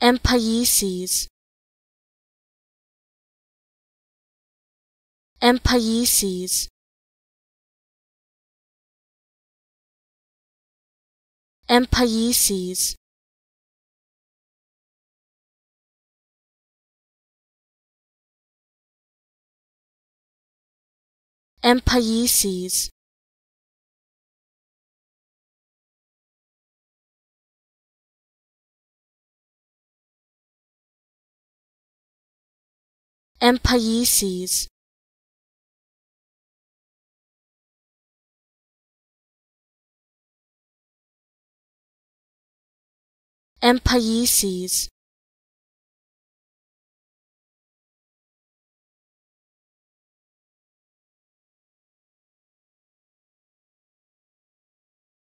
Empieces Empieces Empieces Empieces Empieces